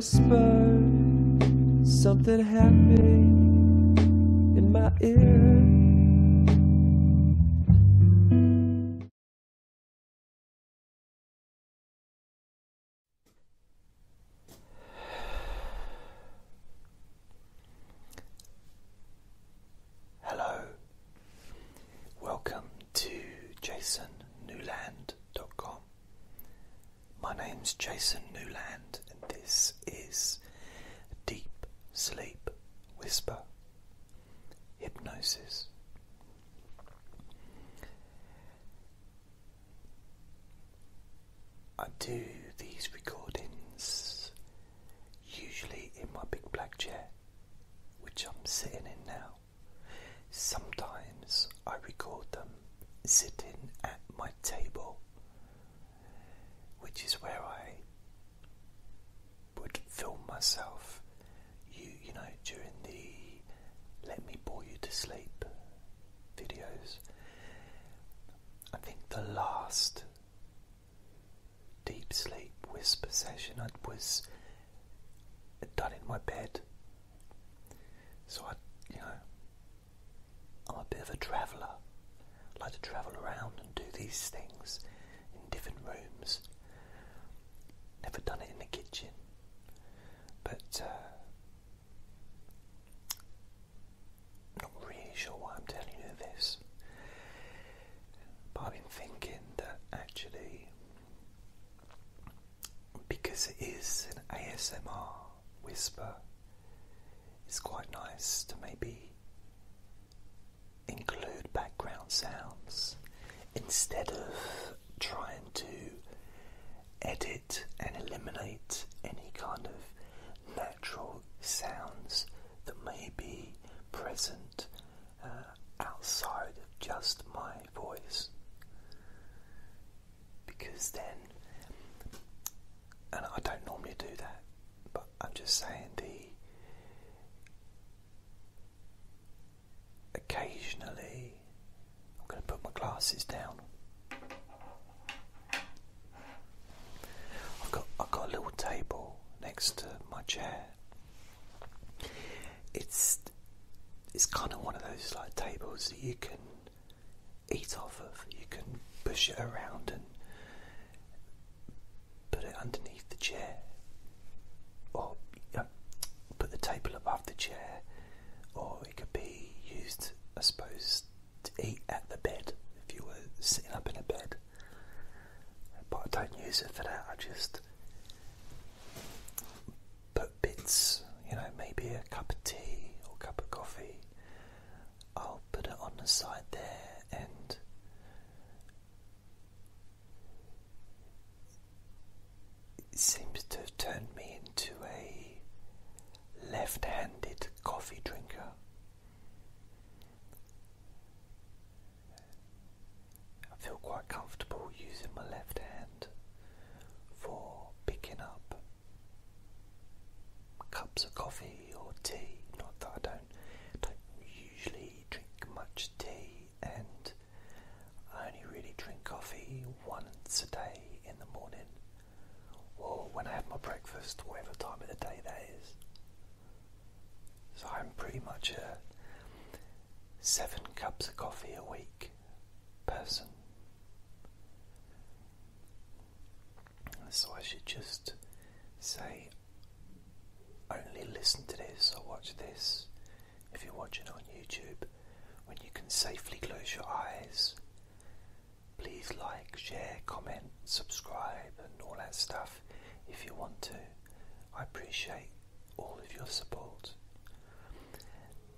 whisper something happy in my ear. Hello, welcome to jasonnewland.com. My name's Jason Newland, and this is Deep Sleep Whisper Hypnosis. I do these recordings usually in my big black chair, which I'm sitting in now. Sometimes I record them sitting at my table, which is where I would film myself, you you know, during the "Let me bore you to sleep" videos. I think the last deep sleep whisper session I was done in my bed, so I, you know. I'm a bit of a traveller. I like to travel around and do these things in different rooms. Never done it in the kitchen. But uh, not really sure why I'm telling you this. But I've been thinking that actually because it is an ASMR whisper, it's quite nice to maybe include background sounds instead of trying to edit and eliminate any kind of natural sounds that may be present uh, outside of just my voice. Because then, and I don't normally do that, but I'm just saying the occasionally I'm going to glasses down. I've got I've got a little table next to my chair. It's it's kind of one of those like tables that you can eat off of. You can push it around and put it underneath the chair, or uh, put the table above the chair, or it could be used, I suppose, to eat at the bed if you were sitting up in a bed. But I don't use for that. I just put bits, you know, maybe a cup of tea or cup of coffee. I'll put it on the side there and it seems to have turned me into a left handed coffee drinker. I feel quite comfortable using my left hand for picking up cups of coffee or tea. Not that I don't don't usually drink much tea, and I only really drink coffee once a day in the morning, or when I have my breakfast, whatever time of the day that is. So I'm pretty much a seven cups of coffee a week person. So I should just say only listen to this or watch this if you're watching on YouTube when you can safely close your eyes. Please like, share, comment, subscribe, and all that stuff if you want to. I appreciate all of your support.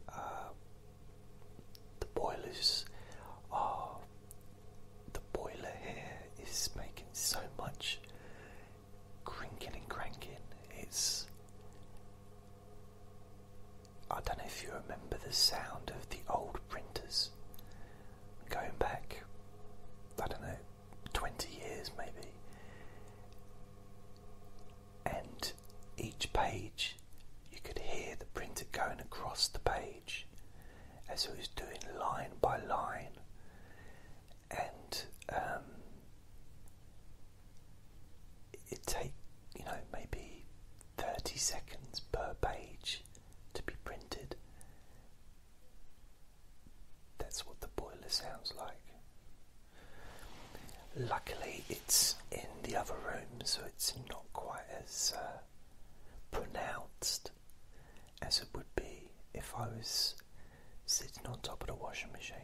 Uh, the boilers are. The boiler here is making so much crinking and cranking. It's. I don't know if you remember the sound of the old printers going back, I don't know, 20 years maybe. And each page, you could hear the printer going across the page as it was doing line by line. And um, it take you know maybe 30 Luckily, it's in the other room, so it's not quite as uh, pronounced as it would be if I was sitting on top of the washing machine.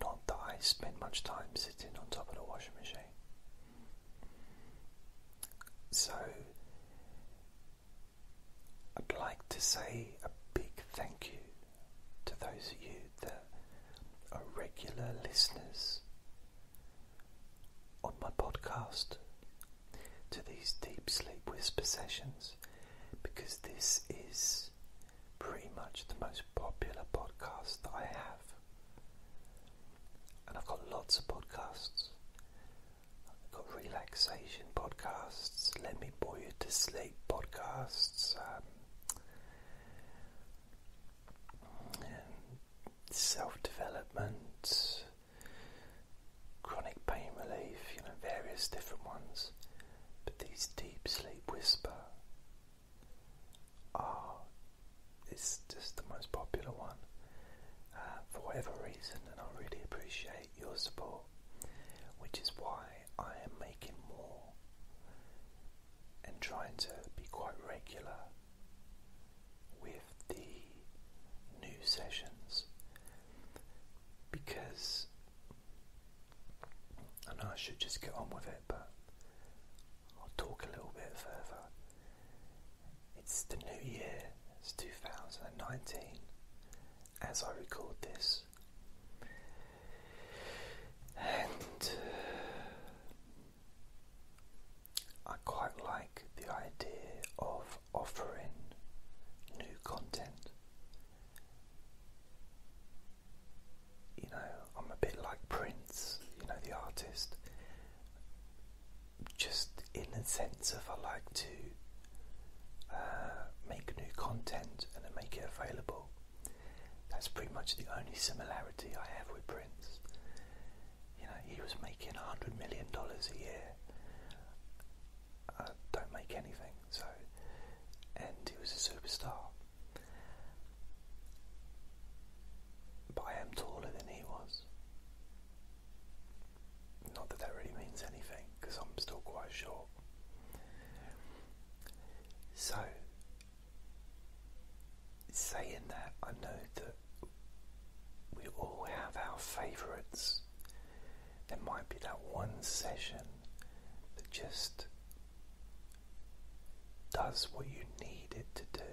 Not that I spend much time sitting on top of the washing machine. So, I'd like to say a big thank you to those of you that are regular listeners on to these deep sleep whisper sessions because this is pretty much the most popular podcast that I have. And I've got lots of podcasts. I've got relaxation podcasts, let me bore you to sleep podcasts, um, self development, chronic pain relief, you know, various different ones. But these deep sleep whisper are it's just the most popular one uh, for whatever reason, and I really appreciate your support, which is why I am making more and trying to be quite regular with the new sessions because I know I should just get on with it, but I'll talk a little bit further. It's the new year, it's 2019 as I record this. And I quite like the idea of offering new content. You know, I'm a bit like Prince, you know, the artist. Just in the sense of I like to uh, make new content and then make it available. That's pretty much the only similarity I have with Prince. You know, he was making a hundred million dollars a year. I don't make anything, so and he was a superstar. But I am taller than he was. Not that that really means anything, because I'm still quite short. So, saying that, I know that we all have our favourites. There might be that one session that just does what you need it to do.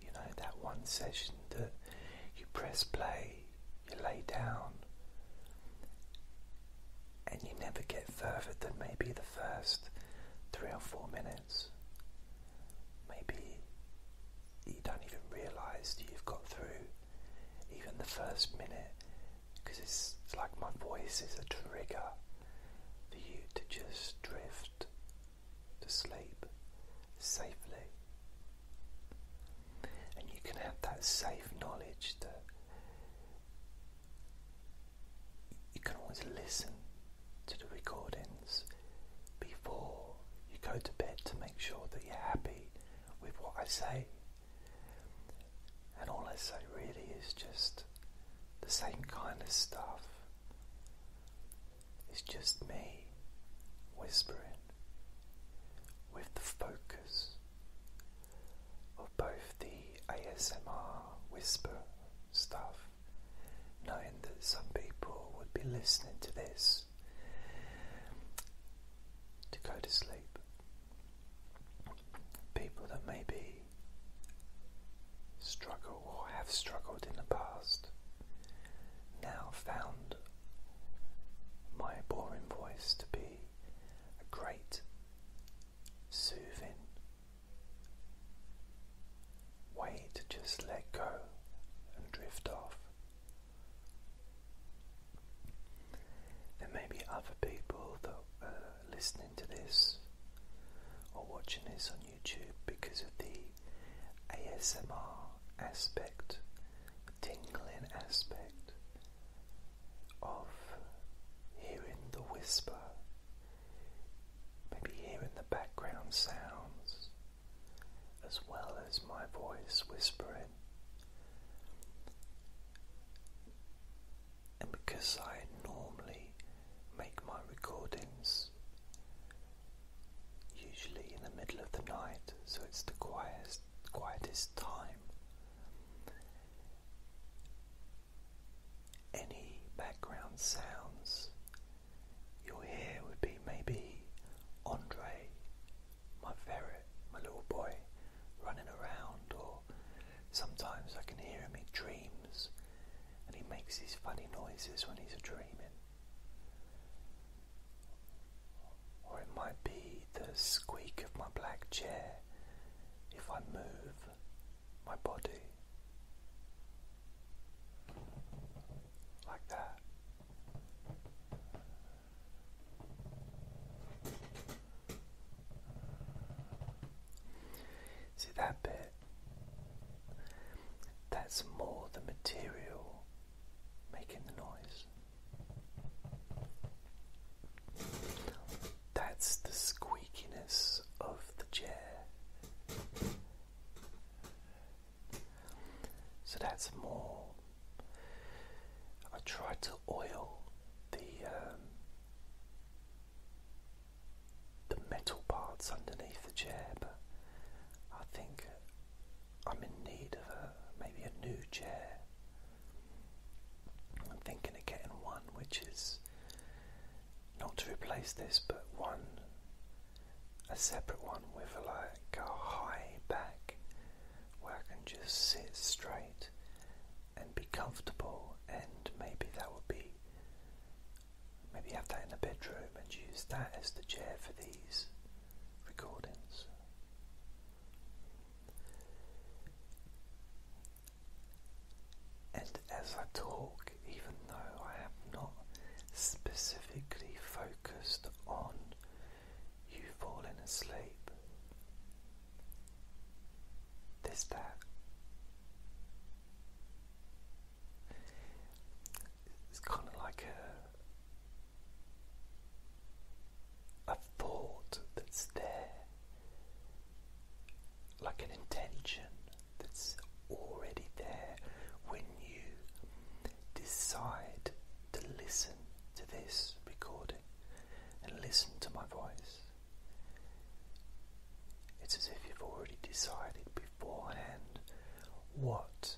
You know, that one session that you press play, you lay down, and you never get further than maybe the first three or four minutes. Maybe you don't even realise you've got through even the first minute because it's, it's like my voice is a trigger for you to just drift to sleep safely. And you can have that safe knowledge that you can always listen to the recordings before you go to bed to make sure that you're happy with what I say. And all I say really is just the same kind of stuff. It's just me whispering with the focus of both the ASMR whisper stuff, knowing that some people would be listening to this to go to sleep. this but one, a separate one with like a high back where I can just sit straight and be comfortable, and maybe that would be maybe have that in the bedroom and use that as the chair for these. what?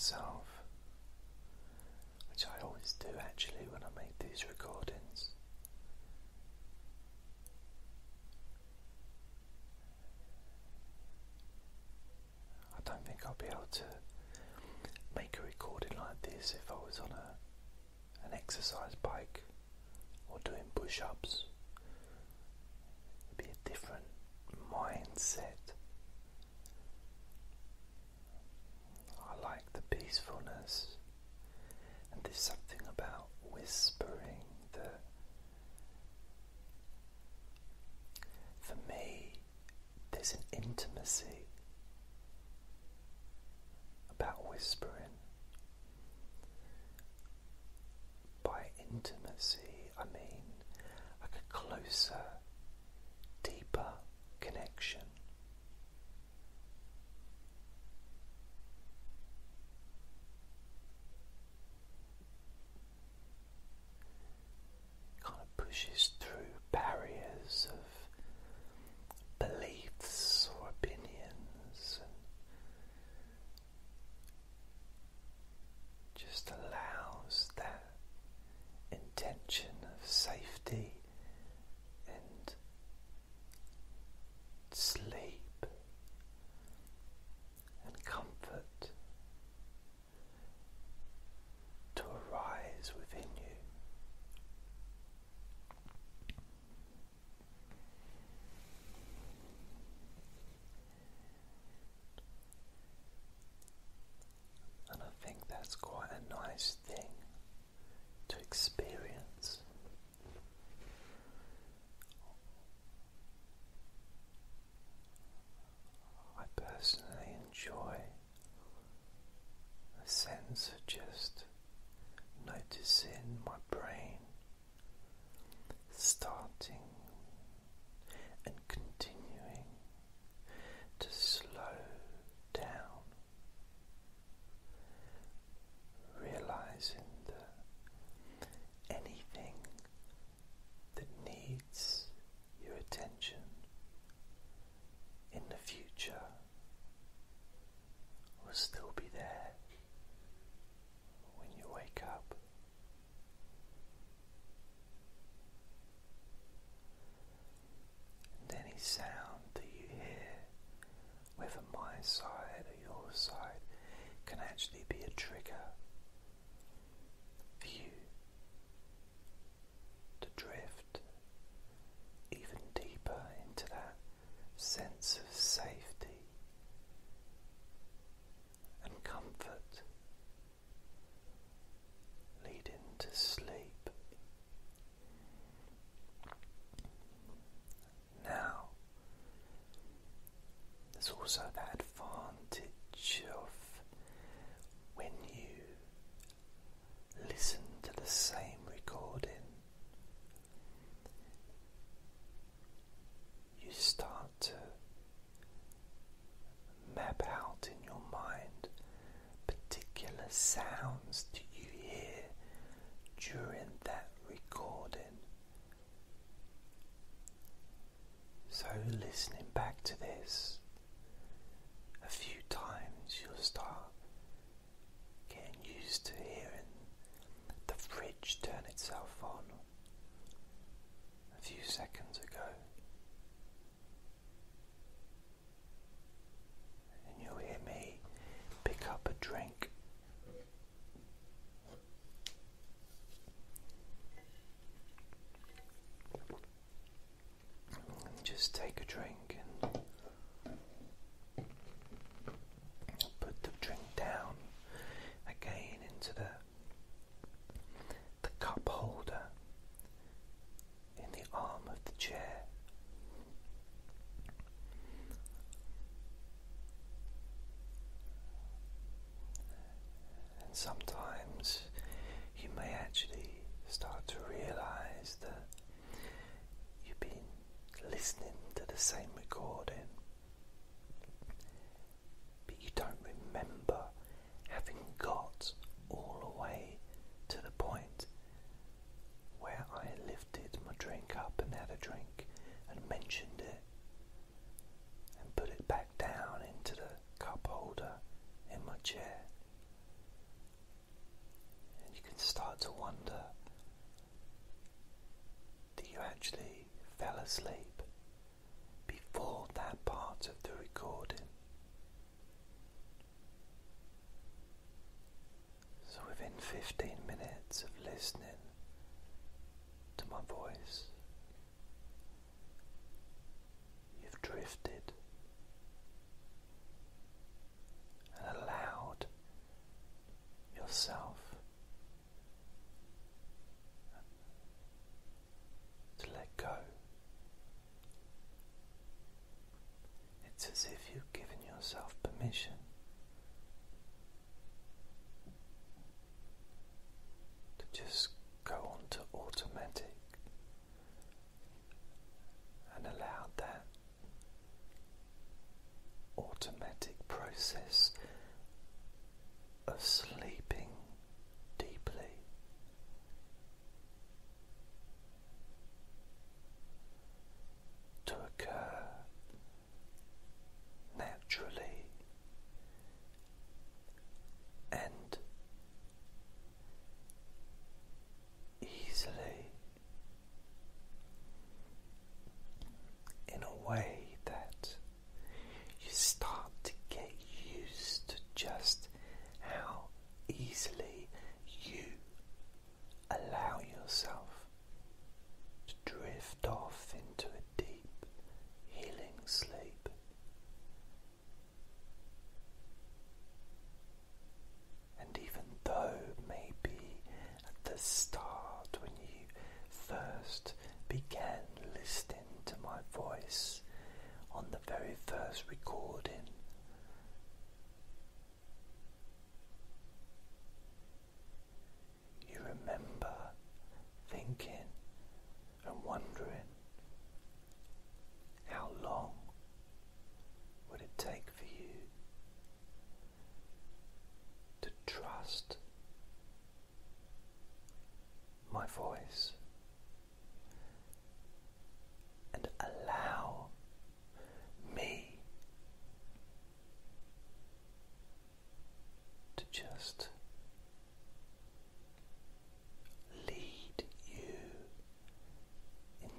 myself. whispering. By intimacy, I mean like a closer sauce sleep. exist.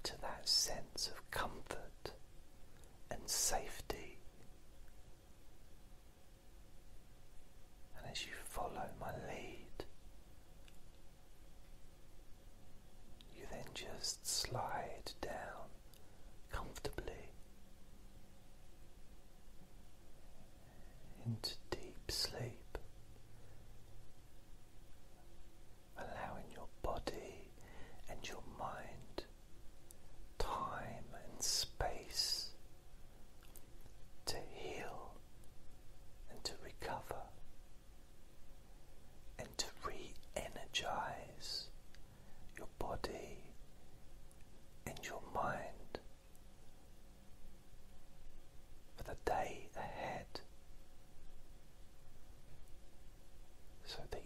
into that sense of comfort and safety. I think.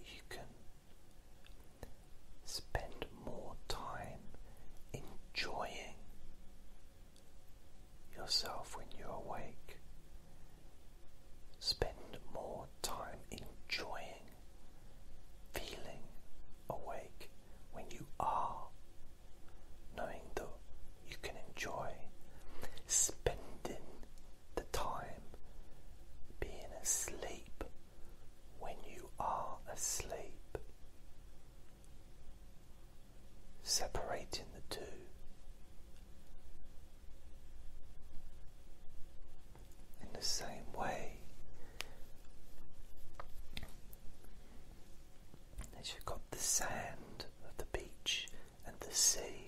you've got the sand of the beach and the sea.